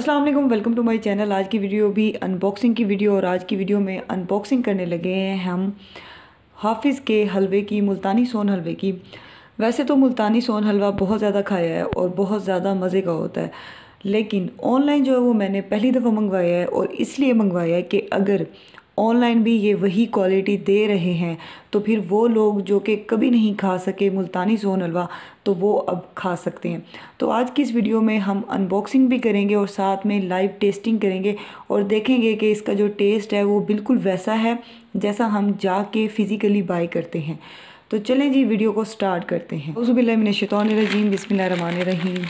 अस्सलाम वालेकुम welcome to my channel आज की वीडियो भी अनबॉक्सिंग की वीडियो और आज की वीडियो में अनबॉक्सिंग करने लगे हैं हम हाफिज़ के हलवे की, मुल्तानी सोन हलवे की। वैसे तो मुल्तानी सोन हलवा बहुत ज़्यादा खाया है और बहुत ज़्यादा मज़े का होता है, लेकिन ऑनलाइन जो है वो मैंने पहली दफ़ा मंगवाया है और इसलिए मंगवाया है कि अगर ऑनलाइन भी ये वही क्वालिटी दे रहे हैं। तो फिर वो लोग जो कि कभी नहीं खा सके मुल्तानी सोन हलवा तो वो अब खा सकते हैं। तो आज की इस वीडियो में हम अनबॉक्सिंग भी करेंगे और साथ में लाइव टेस्टिंग करेंगे और देखेंगे कि इसका जो टेस्ट है वो बिल्कुल वैसा है, जैसा हम जाके फ़िज़िकली बाई करते हैं। तो चलें जी, वीडियो को स्टार्ट करते हैं। उज़बिल्लिमिनशैतानरजीम बिस्मिल्लाहिर्रहमानिर्रहीम रहीम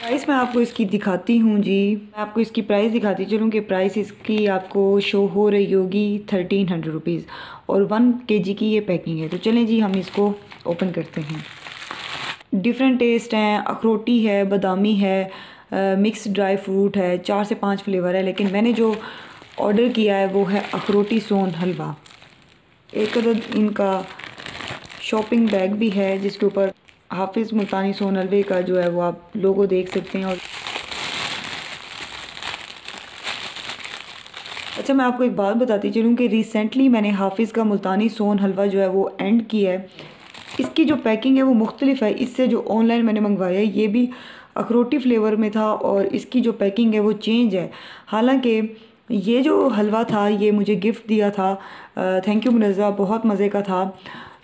प्राइस मैं आपको इसकी दिखाती हूँ जी। मैं आपको इसकी प्राइस दिखाती चलूँ कि प्राइस इसकी आपको शो हो रही होगी थर्टीन हंड्रेड रुपीज़ और वन के जी की ये पैकिंग है। तो चलें जी, हम इसको ओपन करते हैं। डिफरेंट टेस्ट हैं, अखरोटी है, बादामी है मिक्स ड्राई फ्रूट है, चार से पाँच फ्लेवर है, लेकिन मैंने जो ऑर्डर किया है वो है अखरोटी सोन हलवा। एक अदद इनका शॉपिंग बैग भी है जिसके ऊपर हाफिज़ मुल्तानी सोनलवे का जो है वो आप लोगो देख सकते हैं और अच्छा मैं आपको एक बात बताती चलूँ कि रिसेंटली मैंने हाफिज़ का मुल्तानी सोन हलवा जो है वो एंड किया है। इसकी जो पैकिंग है वो मुख्तलिफ़ है। इससे जो ऑनलाइन मैंने मंगवाया है, ये भी अखरोटी फ्लेवर में था और इसकी जो पैकिंग है वो चेंज है। हालाँकि ये जो हलवा था, ये मुझे गिफ्ट दिया था। थैंक यू मुनज़ा बहुत मज़े का था।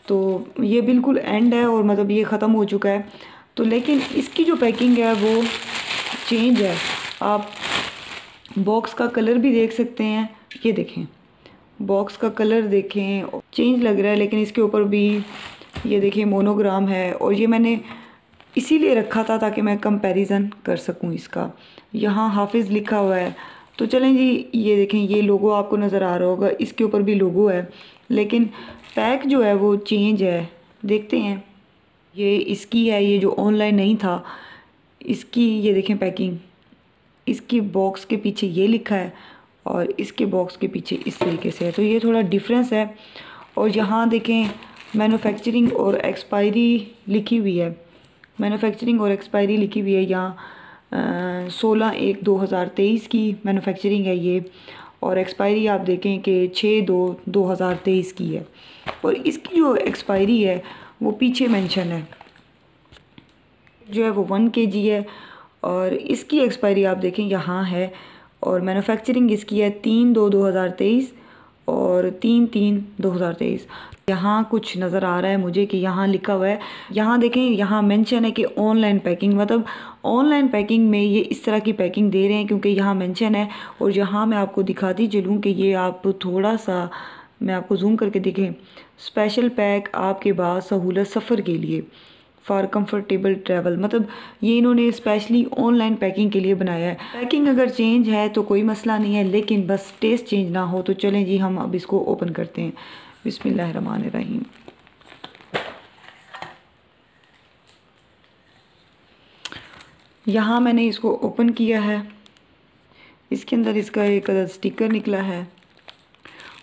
तो ये बिल्कुल एंड है और मतलब ये ख़त्म हो चुका है। तो लेकिन इसकी जो पैकिंग है वो चेंज है। आप बॉक्स का कलर भी देख सकते हैं। ये देखें। बॉक्स का कलर देखें। चेंज लग रहा है, लेकिन इसके ऊपर भी ये देखिए मोनोग्राम है। और ये मैंने इसीलिए रखा था ताकि मैं कंपैरिजन कर सकूँ इसका। यहाँ हाफिज़ लिखा हुआ है। तो चलें जी, ये देखें, ये लोगो आपको नज़र आ रहा होगा। इसके ऊपर भी लोगो है। लेकिन पैक जो है वो चेंज है। देखते हैं। ये इसकी है, ये जो ऑनलाइन नहीं था, इसकी, ये देखें पैकिंग। इसकी बॉक्स के पीछे ये लिखा है और इसके बॉक्स के पीछे इस तरीके से है। तो ये थोड़ा डिफरेंस है और यहाँ देखें मैन्युफैक्चरिंग और एक्सपायरी लिखी हुई है। मैन्युफैक्चरिंग और एक्सपायरी लिखी हुई है यहाँ। सोलह एक दो हज़ार तेईस की मैन्युफैक्चरिंग है ये। और एक्सपायरी आप देखें कि छः दो दो हज़ार तेईस की है। और इसकी जो एक्सपायरी है, वो पीछे मेंशन है। जो है वो वन के जी है और इसकी एक्सपायरी आप देखें यहाँ है और मैनुफेक्चरिंग इसकी है तीन दो दो हज़ार तेईस और तीन तीन दो हज़ार तेईस। यहाँ कुछ नज़र आ रहा है मुझे कि यहाँ लिखा हुआ है, यहाँ देखें, यहाँ मेंशन है कि ऑनलाइन पैकिंग मतलब ऑनलाइन पैकिंग में ये इस तरह की पैकिंग दे रहे हैं क्योंकि यहाँ मेंशन है और यहाँ मैं आपको दिखाती चलूँ कि ये आप थोड़ा सा मैं आपको जूम करके दिखें। स्पेशल पैक आपके बाद सहूलत सफ़र के लिए। फॉर कंफर्टेबल ट्रैवल मतलब ये इन्होंने स्पेशली ऑनलाइन पैकिंग के लिए बनाया है। पैकिंग अगर चेंज है तो कोई मसला नहीं है, लेकिन बस टेस्ट चेंज ना हो तो चलें जी, हम अब इसको ओपन करते हैं। बिसमीम यहाँ मैंने इसको ओपन किया है। इसके अंदर इसका एक स्टिकर निकला है।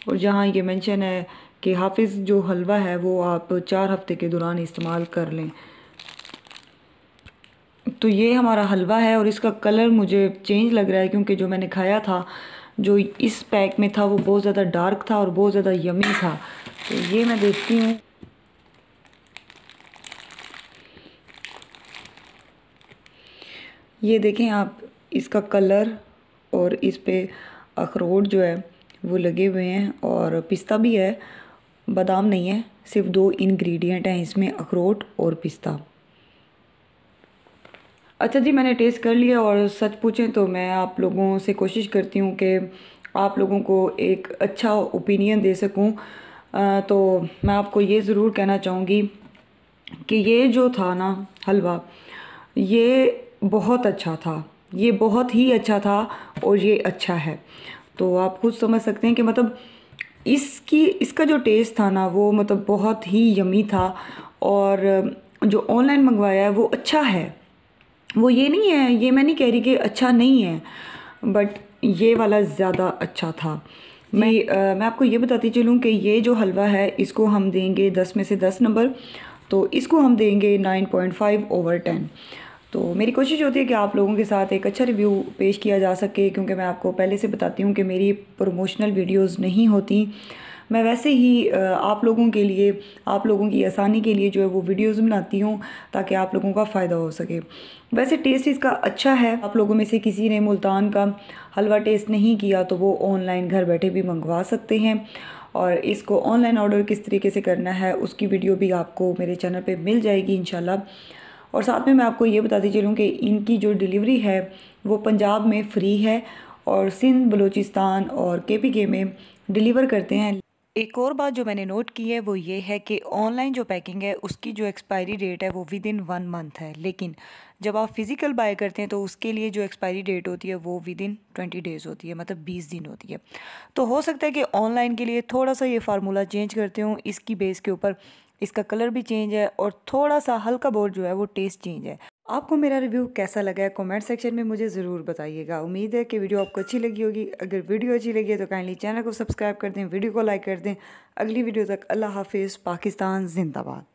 और जहाँ ये मेंशन है कि हाफिज़ जो हलवा है वो आप चार हफ़्ते के दौरान इस्तेमाल कर लें। तो ये हमारा हलवा है और इसका कलर मुझे चेंज लग रहा है क्योंकि जो मैंने खाया था, जो इस पैक में था, वो बहुत ज़्यादा डार्क था और बहुत ज़्यादा यमी था। तो ये मैं देखती हूँ। ये देखें आप, इसका कलर और इस पे अखरोट जो है, वो लगे हुए हैं और पिस्ता भी है, बादाम नहीं है, सिर्फ़ दो इंग्रेडिएंट हैं इसमें, अखरोट और पिस्ता। अच्छा जी, मैंने टेस्ट कर लिया और सच पूछें तो मैं आप लोगों से कोशिश करती हूँ कि आप लोगों को एक अच्छा ओपिनियन दे सकूँ। तो मैं आपको ये ज़रूर कहना चाहूँगी कि ये जो था ना हलवा, ये बहुत अच्छा था। ये बहुत ही अच्छा था और ये अच्छा है। तो आप खुद समझ सकते हैं कि मतलब इसकी, इसका जो टेस्ट था ना, वो मतलब बहुत ही यमी था और जो ऑनलाइन मंगवाया है वो अच्छा है। वो ये नहीं है ये मैं नहीं कह रही कि अच्छा नहीं है बट ये वाला ज़्यादा अच्छा था। मैं आ, मैं आपको ये बताती चलूँ कि ये जो हलवा है इसको हम देंगे दस में से दस नंबर तो इसको हम देंगे nine point five over ten तो मेरी कोशिश होती है कि आप लोगों के साथ एक अच्छा रिव्यू पेश किया जा सके क्योंकि मैं आपको पहले से बताती हूँ कि मेरी प्रमोशनल वीडियोस नहीं होती। मैं वैसे ही आप लोगों के लिए, आप लोगों की आसानी के लिए जो है वो वीडियोस बनाती हूँ ताकि आप लोगों का फ़ायदा हो सके। वैसे टेस्ट इसका अच्छा है। आप लोगों में से किसी ने मुल्तान का हलवा टेस्ट नहीं किया तो वो ऑनलाइन घर बैठे भी मंगवा सकते हैं। और इसको ऑनलाइन ऑर्डर किस तरीके से करना है उसकी वीडियो भी आपको मेरे चैनल पे मिल जाएगी इन और साथ में मैं आपको ये बताती चलूँ कि इनकी जो डिलीवरी है वो पंजाब में फ्री है और सिंध, बलूचिस्तान और के में डिलीवर करते हैं। एक और बात जो मैंने नोट की है वो ये है कि ऑनलाइन जो पैकिंग है, उसकी जो एक्सपायरी डेट है वो विद इन वन मंथ है। लेकिन जब आप फ़िज़िकल बाय करते हैं तो उसके लिए जो एक्सपायरी डेट होती है वो विद इन ट्वेंटी डेज़ होती है मतलब बीस दिन होती है। तो हो सकता है कि ऑनलाइन के लिए थोड़ा सा ये फार्मूला चेंज करते हूँ, इसकी बेस के ऊपर इसका कलर भी चेंज है और थोड़ा सा हल्का बहुत जो है वो टेस्ट चेंज है। आपको मेरा रिव्यू कैसा लगा है कमेंट सेक्शन में मुझे ज़रूर बताइएगा। उम्मीद है कि वीडियो आपको अच्छी लगी होगी। अगर वीडियो अच्छी लगी है तो काइंडली चैनल को सब्सक्राइब कर दें वीडियो को लाइक कर दें। अगली वीडियो तक अल्लाह हाफिज़, पाकिस्तान, जिंदाबाद।